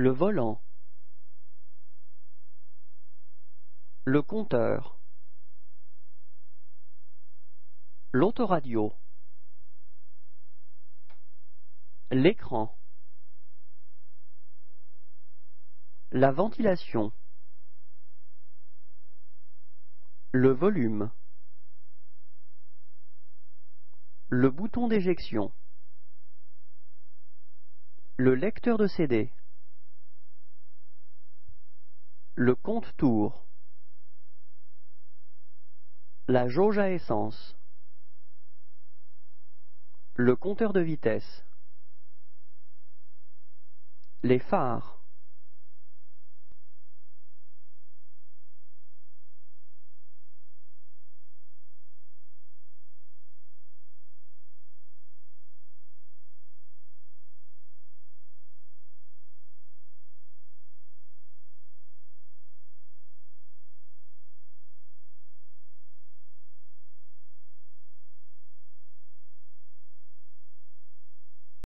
Le volant. Le compteur. L'autoradio. L'écran. La ventilation. Le volume. Le bouton d'éjection. Le lecteur de CD. Le compte-tour. La jauge à essence. Le compteur de vitesse. Les phares.